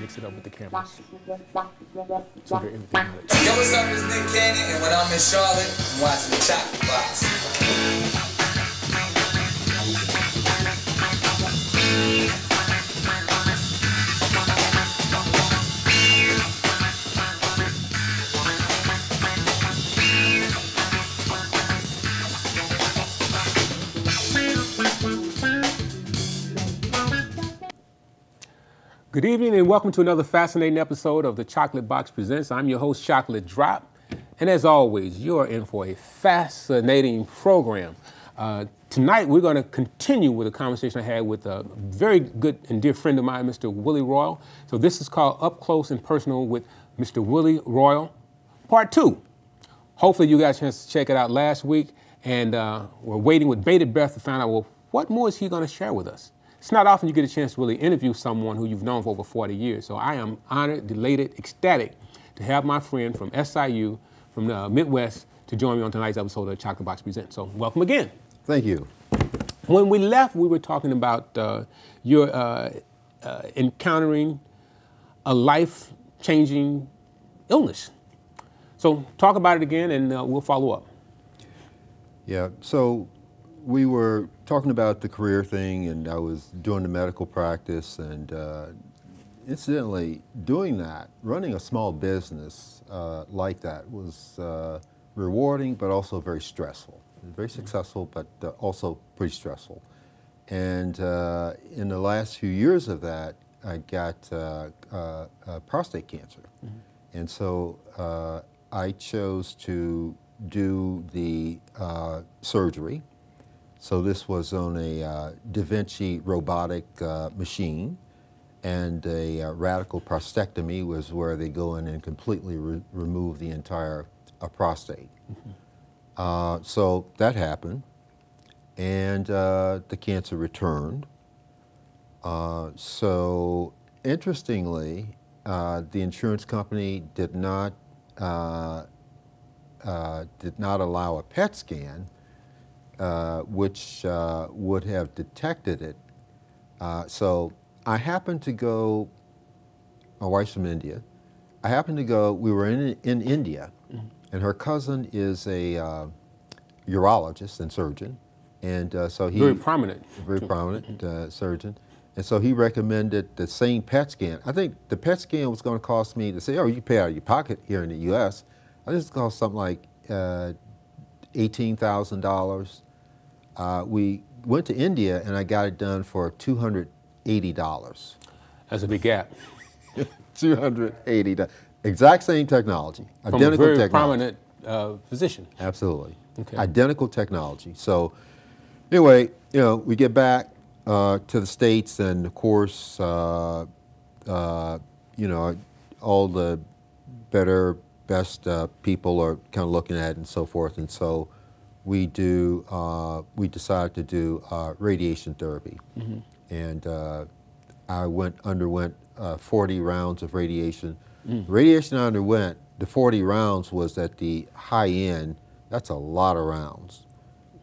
Mix it up with the cameras. So Yo, what's up? It's Nick Cannon, and when I'm in Charlotte, I'm watching the Chocolate Box. Good evening and welcome to another fascinating episode of the Chocolate Box Presents. I'm your host, Chocolate Drop. And as always, you're in for a fascinating program. Uh, tonight, we're going to continue with a conversation I had with a very good and dear friend of mine, Mr. Willie Royal. So, this is called Up Close and Personal with Mr. Willie Royal, Part 2. Hopefully, you got a chance to check it out last week, and uh, we're waiting with bated breath to find out well, what more is he going to share with us? It's not often you get a chance to really interview someone who you've known for over 40 years. So I am honored, delighted, ecstatic to have my friend from SIU, from the Midwest, to join me on tonight's episode of Chocolate Box Presents. So welcome again. Thank you. When we left, we were talking about uh, your uh, uh, encountering a life changing illness. So talk about it again and uh, we'll follow up. Yeah. So we were talking about the career thing, and I was doing the medical practice, and uh, incidentally, doing that, running a small business uh, like that was uh, rewarding, but also very stressful. Very successful, but uh, also pretty stressful. And uh, in the last few years of that, I got uh, prostate cancer, and so I chose to do the surgery so this was on a uh, Da Vinci robotic uh, machine, and a uh, radical prostatectomy was where they go in and completely re remove the entire uh, prostate. Mm -hmm. so that happened, and uh, the cancer returned. Uh, so interestingly, the insurance company did not did not allow a PET scan uh, which uh, would have detected it. Uh, so I happened to go, my wife's from India. I happened to go, we were in, in India, mm -hmm. and her cousin is a uh, urologist and surgeon. And uh, so he. Very prominent. Very prominent mm-hmm. surgeon. And so he recommended the same PET scan. I think the PET scan was going to cost me to say, oh, you pay out of your pocket here in the U.S. I think it's cost something like $18,000. Uh, we went to India and I got it done for $280. That's a big gap. $280. Exact same technology. From identical a very technology. prominent uh, physician. Absolutely. Okay. Identical technology. So anyway, you know, we get back uh, to the States and of course, uh, uh you know, all the better, best uh, people are kind of looking at it and so forth. And so we do uh, we decided to do uh, radiation therapy, mm -hmm. and uh, I went underwent uh, 40 rounds of radiation. Mm. Radiation I underwent the 40 rounds was at the high end. That's a lot of rounds,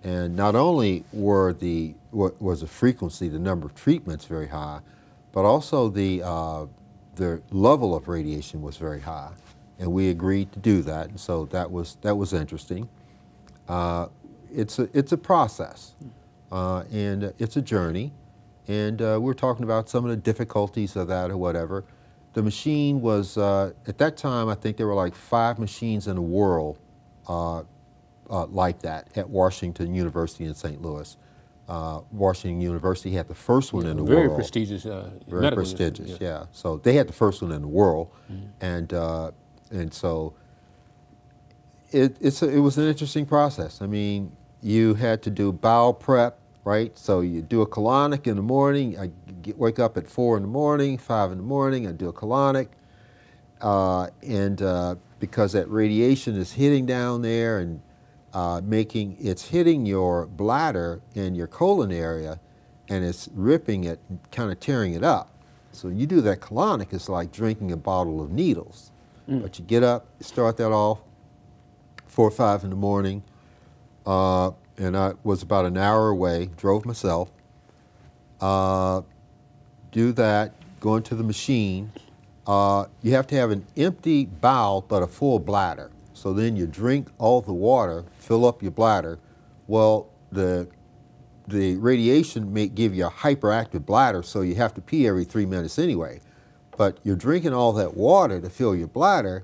and not only were the was the frequency, the number of treatments very high, but also the uh, the level of radiation was very high, and we agreed to do that. And so that was that was interesting. Uh, it's, a, it's a process uh, and it's a journey. And uh, we're talking about some of the difficulties of that or whatever. The machine was, uh, at that time, I think there were like five machines in the world uh, uh, like that at Washington University in St. Louis. Uh, Washington University had the first one in the very world. Prestigious, very prestigious. yeah. yeah. So they had the first one in the world, mm -hmm. and and so it, it's a, it was an interesting process. I mean, you had to do bowel prep, right? So you do a colonic in the morning. I get, wake up at four in the morning, five in the morning. I do a colonic, uh, and uh, because that radiation is hitting down there and uh, making it's hitting your bladder and your colon area, and it's ripping it, kind of tearing it up. So you do that colonic, it's like drinking a bottle of needles. Mm. But you get up, start that off, four or five in the morning, uh, and I was about an hour away. Drove myself. Uh, do that. Go into the machine. Uh, you have to have an empty bowel but a full bladder. So then you drink all the water, fill up your bladder. Well, the the radiation may give you a hyperactive bladder, so you have to pee every three minutes anyway. But you're drinking all that water to fill your bladder,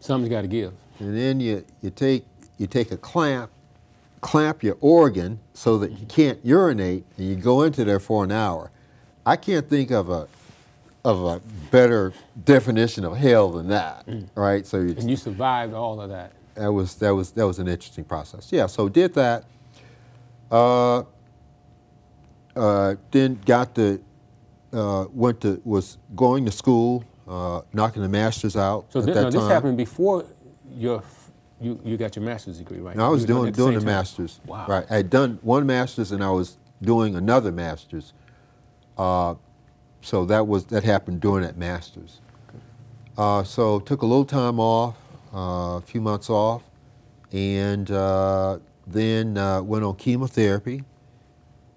Something's got to give. And then you, you take you take a clamp, clamp your organ so that you can't urinate, and you go into there for an hour. I can't think of a of a better definition of hell than that, right? So you, And you survived all of that. that was that was that was an interesting process. Yeah, so did that. Uh, uh, then got the uh, went to was going to school, uh, knocking the masters out So at thi- that now, this happened before your you, you got your master's degree, right? No, I was You doing doing same the masters. Wow. Right, I had done one masters and I was doing another masters. Uh, so that was that happened during that masters. Uh, so took a little time off, uh, a few months off, and uh, then uh, went on chemotherapy,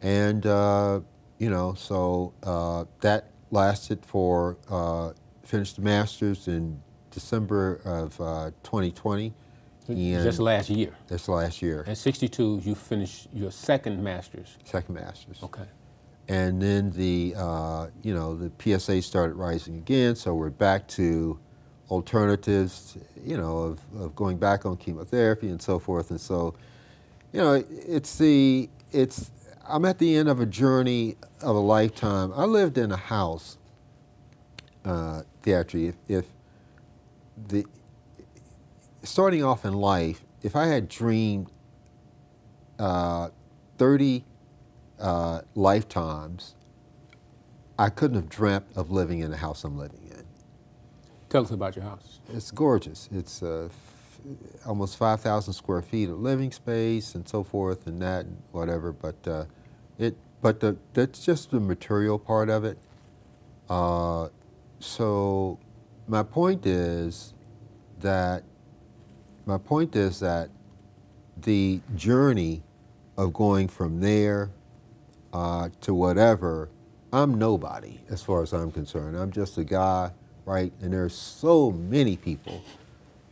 and uh, you know so uh, that lasted for uh, finished the masters in December of uh, 2020. And Just last year. that's last year, At 62, you finished your second master's. second masters. Okay. And then the, uh, you know, the PSA started rising again, so we're back to alternatives, you know, of, of going back on chemotherapy and so forth. And so, you know, it's the, it's, I'm at the end of a journey of a lifetime. I lived in a house, uh, Theatri, if, if the, starting off in life, if I had dreamed uh, 30 uh, lifetimes, I couldn't have dreamt of living in the house I'm living in. Tell us about your house. It's gorgeous. It's uh, f- almost 5,000 square feet of living space and so forth and that and whatever. But uh, it, but the, that's just the material part of it. Uh, so my point is that my point is that the journey of going from there uh, to whatever, I'm nobody as far as I'm concerned. I'm just a guy, right? And there's so many people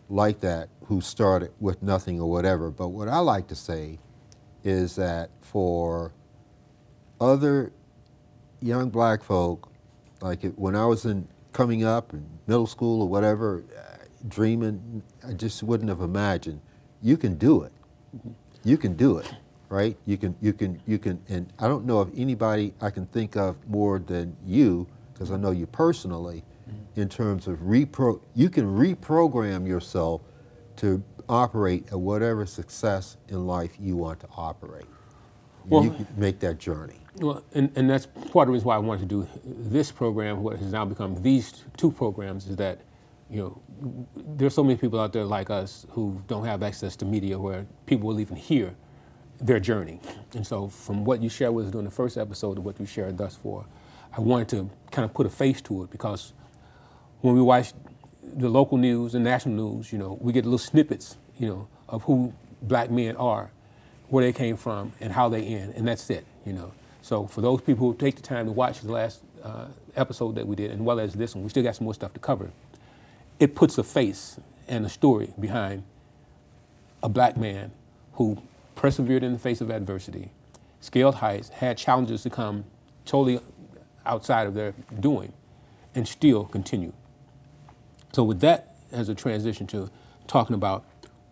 like that who started with nothing or whatever. But what I like to say is that for other young black folk, like it, when I was in coming up in middle school or whatever, uh, dreaming, I just wouldn't have imagined. You can do it. You can do it, right? You can, you can, you can, and I don't know of anybody I can think of more than you, because I know you personally, in terms of repro. You can reprogram yourself to operate at whatever success in life you want to operate. Well- you make that journey. Well, and, and that's part of the reason why I wanted to do this program, what has now become these two programs, is that, you know, there's so many people out there like us who don't have access to media where people will even hear their journey. And so from what you shared with us during the first episode to what you shared thus far, I wanted to kind of put a face to it because when we watch the local news and national news, you know, we get little snippets, you know, of who black men are, where they came from, and how they end, and that's it, you know. So for those people who take the time to watch the last uh, episode that we did, and well as this one, we still got some more stuff to cover. It puts a face and a story behind a black man who persevered in the face of adversity, scaled heights, had challenges to come totally outside of their doing, and still continued. So with that as a transition to talking about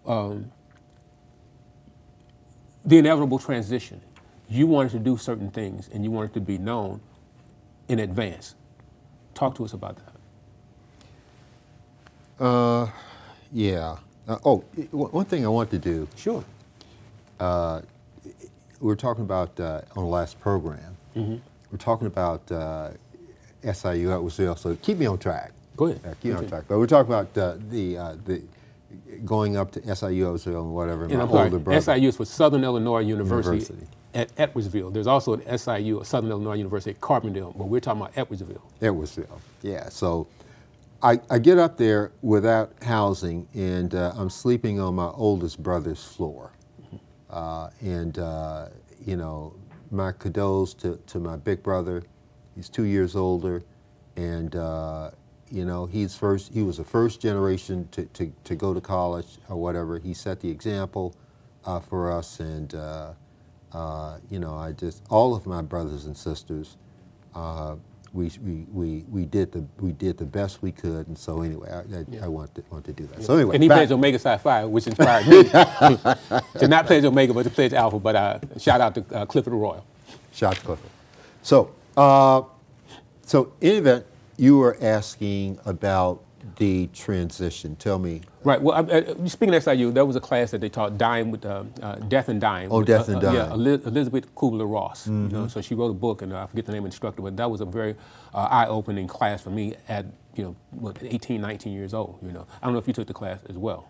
um, the inevitable transition, you wanted to do certain things and you wanted to be known in advance. Talk to us about that. Uh, yeah. Uh, oh, one thing I want to do. Sure. Uh, We were talking about uh, on the last program. Mm-hmm. We're talking about uh, SIU at Brazil. So keep me on track. Go ahead. Yeah, keep me on track. But we're talking about uh, the uh, the going up to SIU and whatever. And my I'm older sorry, brother. SIU is for Southern Illinois University, University. at Edwardsville. There's also an SIU, Southern Illinois University at Carbondale, but we're talking about Edwardsville. Edwardsville. Yeah. So I, I get up there without housing, and uh, I'm sleeping on my oldest brother's floor. Uh, and, uh, you know, my kudos to, to my big brother. He's two years older, and, uh, you know, he's first, he was the first generation to, to, to go to college or whatever. He set the example uh, for us, and, uh, uh, you know, I just, all of my brothers and sisters, uh, we, we, we, we did the we did the best we could, and so anyway, I, I, Yeah. I want to want to do that. So anyway, and he back- plays Omega Psi Phi, which inspired me to not play Omega, but to play Alpha. But uh, shout out to uh, Clifford Royal. Shots Clifford. So, uh, so in any event, you were asking about the transition. Tell me. Right. Well, I, I, speaking of SIU, there was a class that they taught dying with uh, uh, death and dying. Oh, with, Death uh, and uh, Yeah, Dying. Mm-hmm. Eli- Elisabeth Kübler-Ross. You know, so she wrote a book, and uh, I forget the name of the instructor, but that was a very uh, eye-opening class for me at you know what, 18, 19 years old. You know, I don't know if you took the class as well.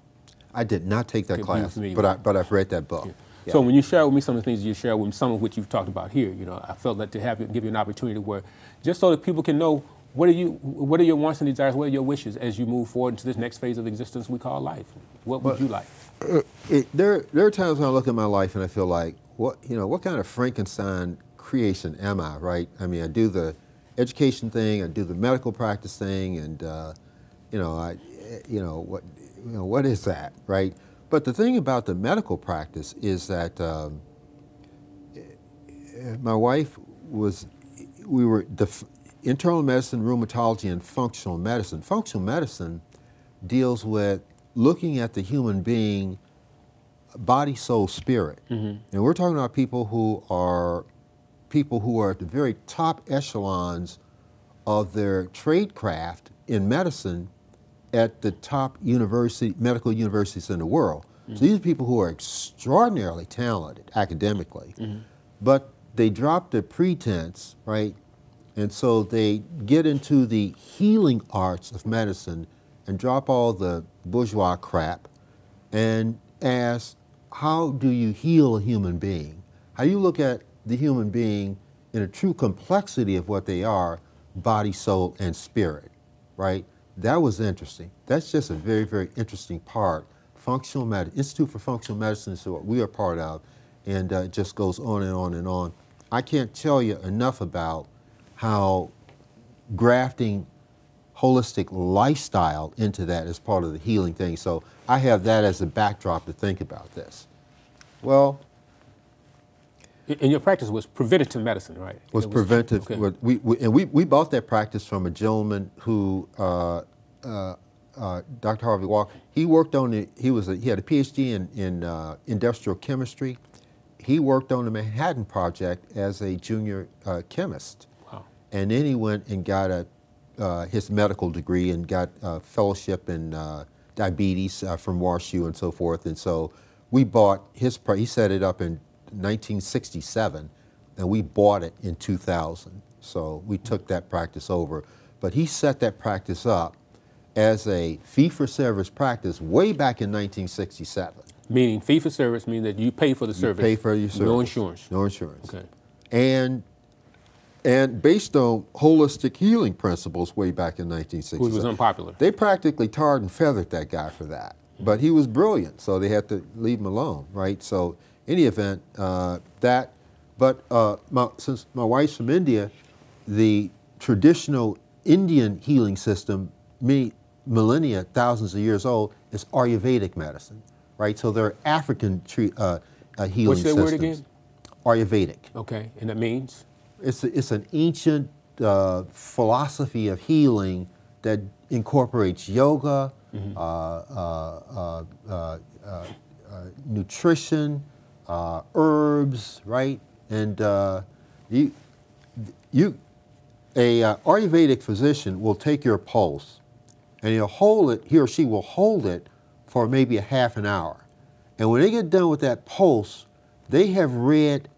I did not take that Okay, class, but I but I've read that book. Yeah. So when you share with me some of the things you share with me, some of which you've talked about here, you know, I felt that to have give you an opportunity where, just so that people can know what are you, what are your wants and desires, what are your wishes as you move forward into this next phase of existence we call life. What would you like? it, there, there are times when I look at my life and I feel like, what, you know, what kind of Frankenstein creation am I, right? I mean, I do the education thing, I do the medical practice thing, and, uh, you know, I, you know, what, you know, what is that, right? But the thing about the medical practice is that um, my wife was, we were internal medicine, rheumatology, and functional medicine. Functional medicine deals with looking at the human being, body, soul, spirit. Mm-hmm. And we're talking about people who are people who are at the very top echelons of their trade craft in medicine at the top university medical universities in the world. So mm-hmm. these are people who are extraordinarily talented academically, mm-hmm. but they drop the pretense, right? And so they get into the healing arts of medicine and drop all the bourgeois crap and ask, how do you heal a human being? How you look at the human being in a true complexity of what they are, body, soul, and spirit, right? That was interesting. That's just a very, very interesting part. Functional Institute for Functional Medicine is what we are part of, and uh, it just goes on and on and on. I can't tell you enough about how grafting holistic lifestyle into that as part of the healing thing. So I have that as a backdrop to think about this. Well, And your practice was preventative medicine, right? was It preventive. okay. We, we, and we, we bought that practice from a gentleman who, uh, uh, uh, Dr. Harvey Walker, he worked on it. He was a, he had a PhD in, in uh, industrial chemistry. He worked on the Manhattan Project as a junior uh, chemist. And then he went and got a, uh, his medical degree and got a fellowship in uh, diabetes uh, from WashU and so forth. And so we bought his, he set it up in 1967 and we bought it in 2000. So we took that practice over. But he set that practice up as a fee for service practice way back in 1967. Meaning fee for service means that you pay for the You service. pay for your service. No insurance. No insurance. Okay. And and based on holistic healing principles way back in 1967. Which was unpopular. They practically tarred and feathered that guy for that. But he was brilliant, so they had to leave him alone, right? So, any event, uh, that. But uh, my, since my wife's from India, the traditional Indian healing system, many millennia, thousands of years old, is Ayurvedic medicine, right? So there are African tre- uh, uh, healing What's that systems. word again? Ayurvedic. Okay. And that means? It's, a, it's an ancient uh, philosophy of healing that incorporates yoga, uh, uh, uh, uh, uh, uh, nutrition, uh, herbs, right? And uh, you, you, a uh, Ayurvedic physician will take your pulse, and he'll hold it. He or she will hold it for maybe a half an hour, and when they get done with that pulse, they have read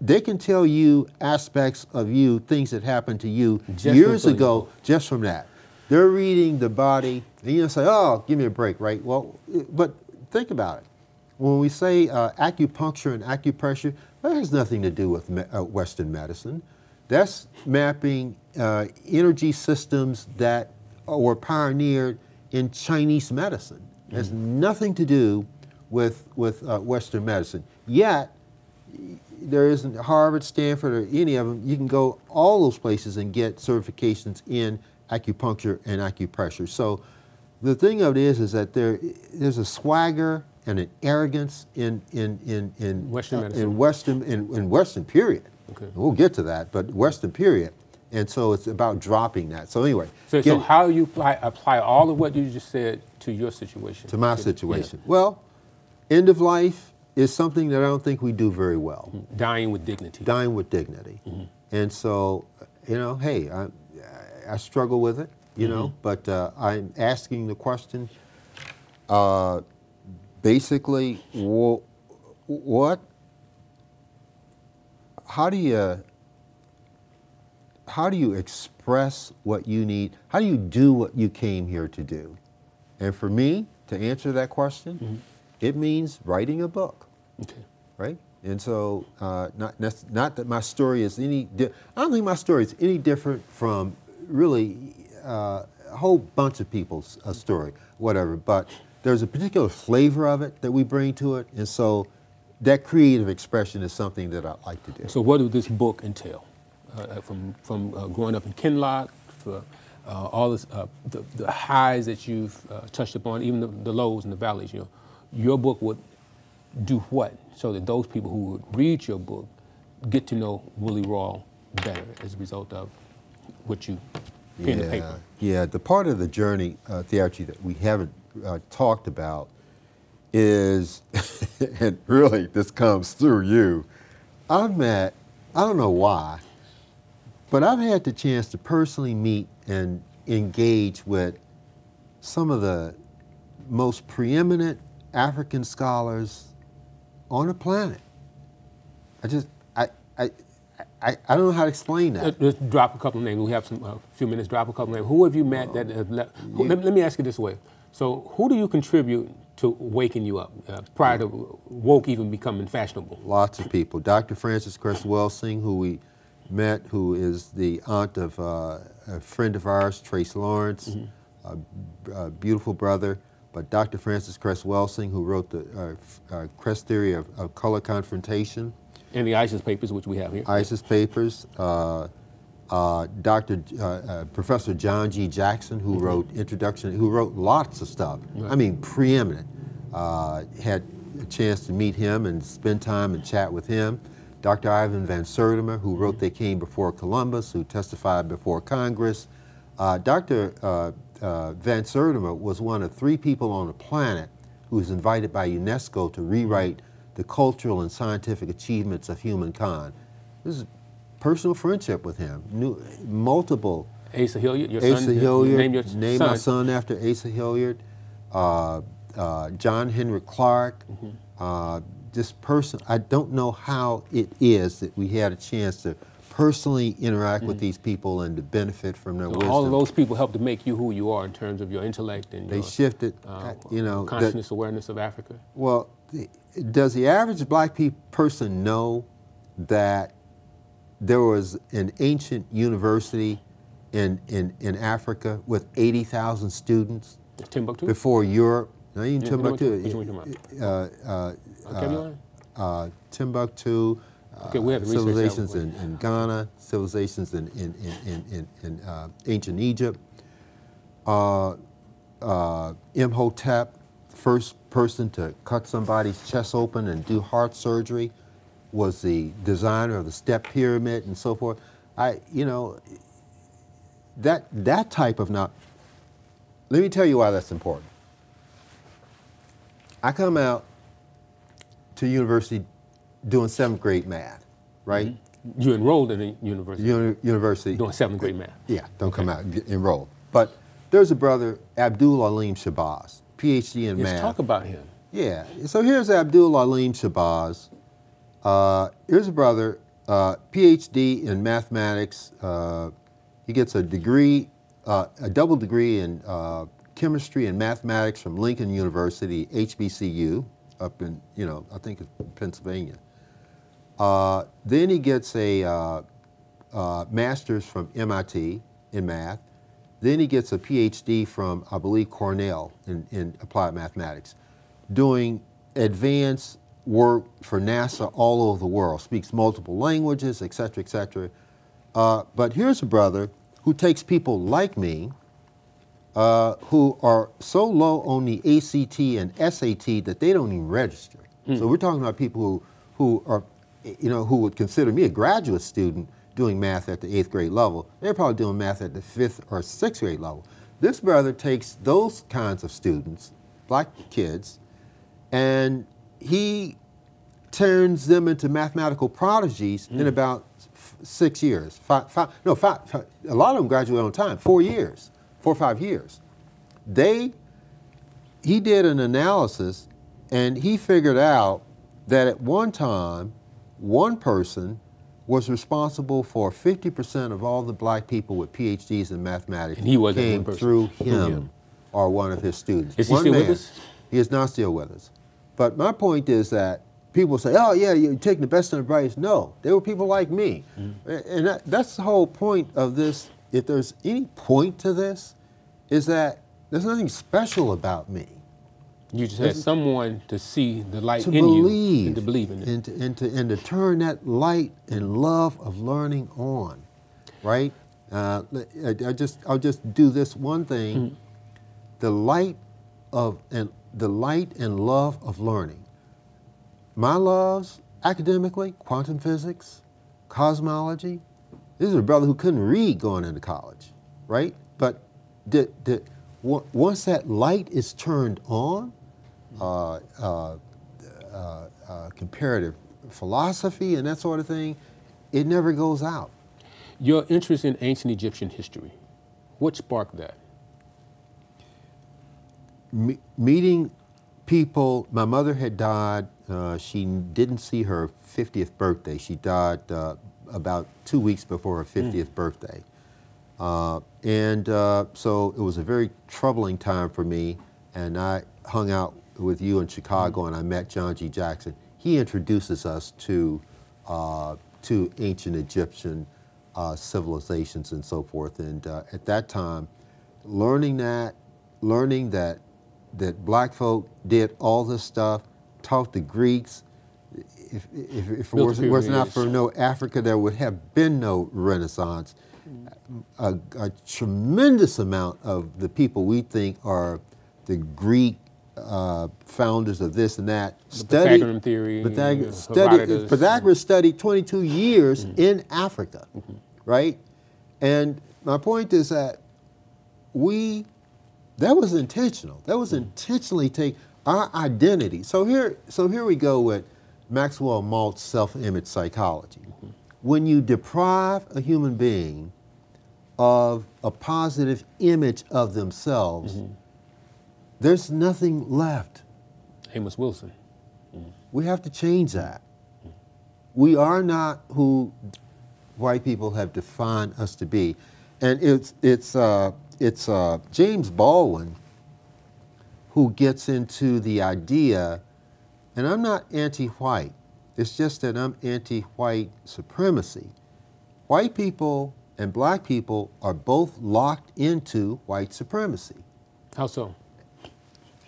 they can tell you aspects of you, things that happened to you Just years ago, just from that. They're reading the body, and you say, "Oh, give me a break," right? Well, but think about it. When we say uh, acupuncture and acupressure, that has nothing to do with me- uh, Western medicine. That's mapping uh, energy systems that were pioneered in Chinese medicine. It has nothing to do with, with uh, Western medicine. Yet, there isn't Harvard, Stanford, or any of them. You can go all those places and get certifications in acupuncture and acupressure. So the thing of it is, is that there, there's a swagger and an arrogance in in in in Western uh, medicine. in Western in, in Western period. Okay. We'll get to that, but Western period, and so it's about dropping that. So anyway, So, so how you apply, apply all of what you just said to your situation? to my Yeah. situation. Well, end of life is something that I don't think we do very well. Dying with dignity. dying with dignity. Mm-hmm. And so, you know, hey, I, I struggle with it, you know, Mm-hmm. but uh, I'm asking the question uh, basically, wh- what, how do you, how do you express what you need? How do you do what you came here to do? And for me, to answer that question, Mm-hmm. It means writing a book Okay. right? And so, uh, not not that my story is any. Di- I don't think my story is any different from really uh, a whole bunch of people's uh, story, whatever. But there's a particular flavor of it that we bring to it, and so that creative expression is something that I like to do. So, what does this book entail? Uh, uh, from from uh, growing up in Kinloch, for uh, all this, uh, the, the highs that you've uh, touched upon, even the, the lows and the valleys. You know, your book would do what so that those people who would read your book get to know Willie Royal better as a result of what you put in the paper. Yeah, the part of the journey, uh, theology, that we haven't uh, talked about is, and really this comes through you. I've met, I don't know why, but I've had the chance to personally meet and engage with some of the most preeminent African scholars on the planet. I just, I, I, I, I don't know how to explain that. Let's drop a couple of names. We have some a few minutes. Drop a couple of names. Who have you met that have le- who, let, let me ask you this way. So, who do you contribute to waking you up uh, prior to woke even becoming fashionable? lots of people. Dr. Frances Cress Welsing, who we met, who is the aunt of uh, a friend of ours, Trace Lawrence, a, a beautiful brother. But Dr. Frances Cress Welsing, who wrote the uh, uh, Cress theory of, of color confrontation, And the ISIS papers, which we have here. ISIS papers. Uh, uh, Dr. J- uh, uh, Professor John G. Jackson, who wrote introduction, who wrote lots of stuff. I mean, preeminent. Uh, had a chance to meet him and spend time and chat with him. Dr. Ivan Van Sertima, who wrote They Came Before Columbus, who testified before Congress. Uh, Dr. Uh, Van Sertima was one of three people on the planet who was invited by UNESCO to rewrite the cultural and scientific achievements of humankind. This is personal friendship with him. Knew multiple. Asa Hilliard, your Asa son. Hilliard. Name your name son. my son after Asa Hilliard. Uh, uh, John Henrik Clarke. Mm-hmm. Uh, this person, I don't know how it is that we had a chance to personally interact with these people and to benefit from their Mm. So wisdom. all of those people help to make you who you are in terms of your intellect and they your shifted, uh, uh, you know. that- consciousness awareness of Africa. Well, does the average black pe- person know that there was an ancient university in, in, in Africa with 80,000 students Timbuktu. before Europe? Now, you Timbuktu, which one you talking uh, uh, Uh, uh, Timbuktu, Okay, we have to research that civilizations in, in Ghana, civilizations in, in, in, in, in, uh, ancient Egypt. Uh, uh, Imhotep, first person to cut somebody's chest open and do heart surgery, was the designer of the step pyramid and so forth. I, you know, that that type of now. Let me tell you why that's important. I come out to university doing seventh grade math, right? You enrolled in a university Uni- university. doing seventh grade math. Yeah, don't come out get enrolled. But there's a brother, Abdul Alim Shabazz, PhD in Let's math. talk about him. Yeah. So here's Abdul Alim Shabazz. Uh, here's a brother, uh, PhD in mathematics. Uh, he gets a degree, uh, a double degree in uh, chemistry and mathematics from Lincoln University, HBCU, up in, you know, I think it's Pennsylvania. Uh, then he gets a uh, uh, master's from MIT in math. Then he gets a PhD from, I believe, Cornell in, in applied mathematics, doing advanced work for NASA all over the world, speaks multiple languages, et cetera, et cetera. Uh, but here's a brother who takes people like me, uh, who are so low on the ACT and SAT that they don't even register. So we're talking about people who, who are, you know, who would consider me a graduate student doing math at the eighth grade level. They're probably doing math at the fifth or sixth grade level. This brother takes those kinds of students, black kids, and he turns them into mathematical prodigies in mm. about f- six years. Five, five, no, five, five, a lot of them graduate on time, four years, four or five years. They, he did an analysis and he figured out that at one time, one person was responsible for 50% of all the black people with PhDs in mathematics And he was came through him, him. or one of his students. Is he One still with us? He is not still with us. But my point is that people say, oh, yeah, you're taking the best and the brightest. No, they were people like me. Mm-hmm. And that, that's the whole point of this. If there's any point to this, is that there's nothing special about me. You just had someone to see the light To in you and to believe in it. and to, and, to, and to turn that light and love of learning on, right? Uh, I, I just, I'll just do this one thing. Mm-hmm. The light of and the light and love of learning. My loves academically, quantum physics, cosmology. This is a brother who couldn't read going into college, right? But the, the, on- once that light is turned on, comparative philosophy and that sort of thing, it never goes out. Your interest in ancient Egyptian history, what sparked that? Me- meeting people, my mother had died. Uh, she didn't see her 50th birthday. She died uh, about two weeks before her 50th birthday. Uh, and uh, so it was a very troubling time for me. And I hung out with you in Chicago and I met John G. Jackson. He introduces us to, uh, to ancient Egyptian uh, civilizations and so forth. And uh, at that time, learning that, learning that, that black folk did all this stuff, taught the Greeks. If, if, if it was, was, not for no Africa, there would have been no Renaissance. A, a tremendous amount of the people we think are the Greek uh, founders of this and that Pythagorean theory, Pythag- studied. Pythagoras studied 22 years Mm-hmm. in Africa, right? And my point is that we that was intentional. That was intentionally take our identity. So here, so here we go with Maxwell Maltz self-image psychology. When you deprive a human being of a positive image of themselves, there's nothing left. Amos Wilson. We have to change that. We are not who white people have defined us to be, and it's it's uh, it's uh, James Baldwin who gets into the idea, and I'm not anti-white. It's just that I'm anti-white supremacy. White people and black people are both locked into white supremacy How so?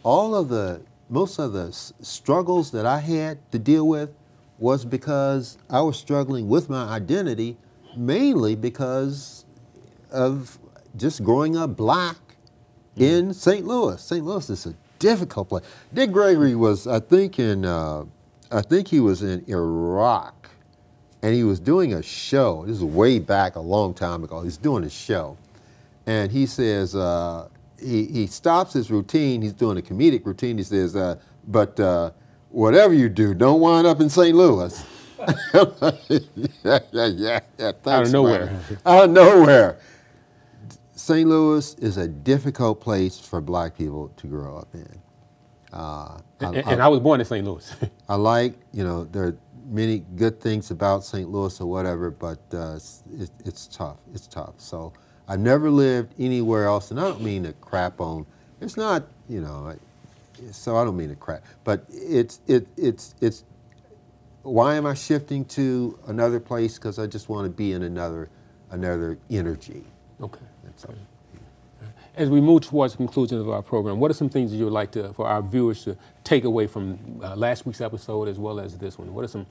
All of the most of the s- struggles that I had to deal with was because I was struggling with my identity mainly because of just growing up black in St. Louis. St. Louis is a difficult place. Dick Gregory was, I think, in uh, I think he was in Iraq, and he was doing a show. This is way back a long time ago. He's doing a show, and he says uh, he he stops his routine. He's doing a comedic routine. He says, uh, "But uh, whatever you do, don't wind up in St. Louis." yeah, yeah, yeah, yeah. Thanks, nowhere. man. Out of nowhere. St. Louis is a difficult place for black people to grow up in. Uh, I- And, and I was born in St. Louis. I like, you know, there are many good things about St. Louis or whatever, but uh, it's, it, it's tough. It's tough. So I never lived anywhere else, and I don't mean to crap on. It's not, you know, I- so I don't mean to crap, but it's it it's it's. Why am I shifting to another place? Because I just want to be in another another energy. okay. That's all. as we move towards the conclusion of our program, what are some things that you would like to, for our viewers to take away from uh, last week's episode as well as this one? What are some,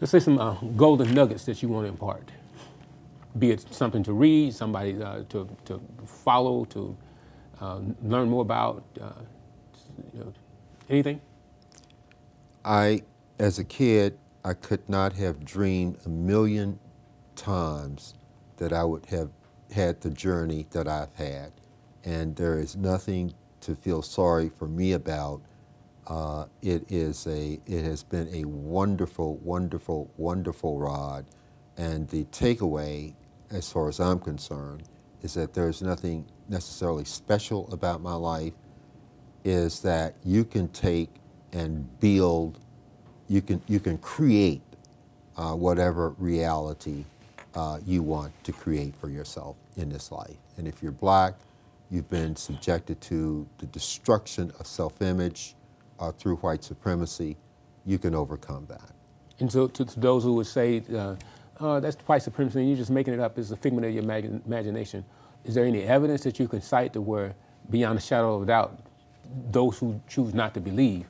let's say, some uh, golden nuggets that you want to impart? Be it something to read, somebody uh, to, to follow, to uh, learn more about, uh, you know, anything? I, as a kid, I could not have dreamed a million times that I would have had the journey that I've had. And there is nothing to feel sorry for me about. Uh, it is a, it has been a wonderful, wonderful, wonderful ride. And the takeaway, as far as I'm concerned, is that there's nothing necessarily special about my life, is that you can take and build, you can, you can create uh, whatever reality uh, you want to create for yourself in this life. And if you're black, you've been subjected to the destruction of self-image uh, through white supremacy, you can overcome that. And so to, to those who would say, uh, that's white supremacy, and you're just making it up, it's a figment of your imag- imagination, is there any evidence that you can cite to where, beyond a shadow of a doubt, those who choose not to believe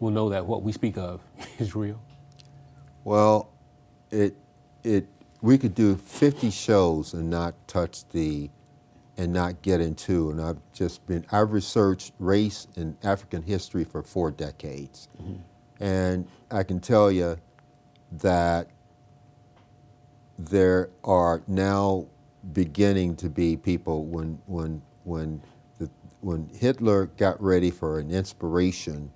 will know that what we speak of is real? Well, it, it, we could do 50 shows and not touch the, and not get into, and I've just been, I've researched race and African history for four decades. And I can tell you that there are now beginning to be people when, when, when, the, when Hitler got ready for an inspiration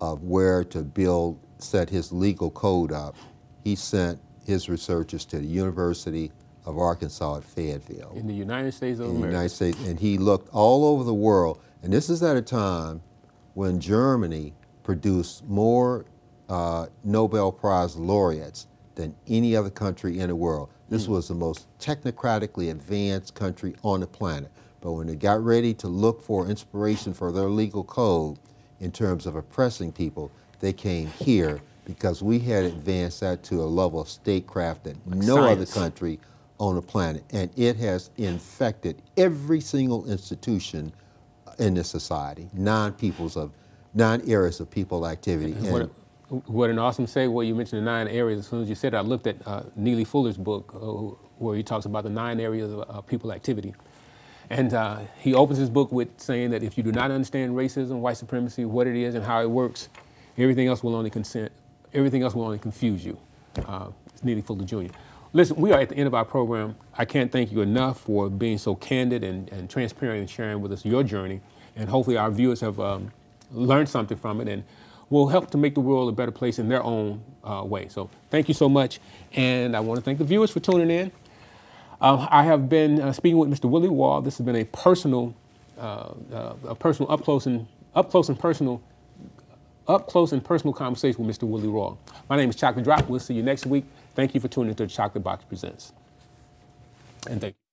of where to build, set his legal code up, he sent his researchers to the University of Arkansas at Fayetteville In the United States of in the United States, and he looked all over the world. And this is at a time when Germany produced more uh, Nobel Prize laureates than any other country in the world. This hmm. was the most technocratically advanced country on the planet. But when they got ready to look for inspiration for their legal code in terms of oppressing people, they came here because we had advanced that to a level of statecraft that no other country on the planet, and it has infected every single institution in this society, non-peoples of, non-areas of people activity. What, And what an awesome segue. You mentioned the nine areas. As soon as you said it, I looked at uh, Neely Fuller's book uh, where he talks about the nine areas of uh, people activity. And uh, he opens his book with saying that if you do not understand racism, white supremacy, what it is and how it works, everything else will only consent, everything else will only confuse you. Uh, it's Neely Fuller Jr. Listen, we are at the end of our program. I can't thank you enough for being so candid and, and transparent and sharing with us your journey. And hopefully our viewers have um, learned something from it and will help to make the world a better place in their own uh, way. So thank you so much. And I want to thank the viewers for tuning in. Uh, I have been uh, speaking with Mr. Willie Royal. This has been a personal, uh, uh, a personal up close and up close and personal, up close and personal conversation with Mr. Willie Royal. My name is Chocolate Drop. We'll see you next week. Thank you for tuning into the Chocolate Box Presents. And thank you.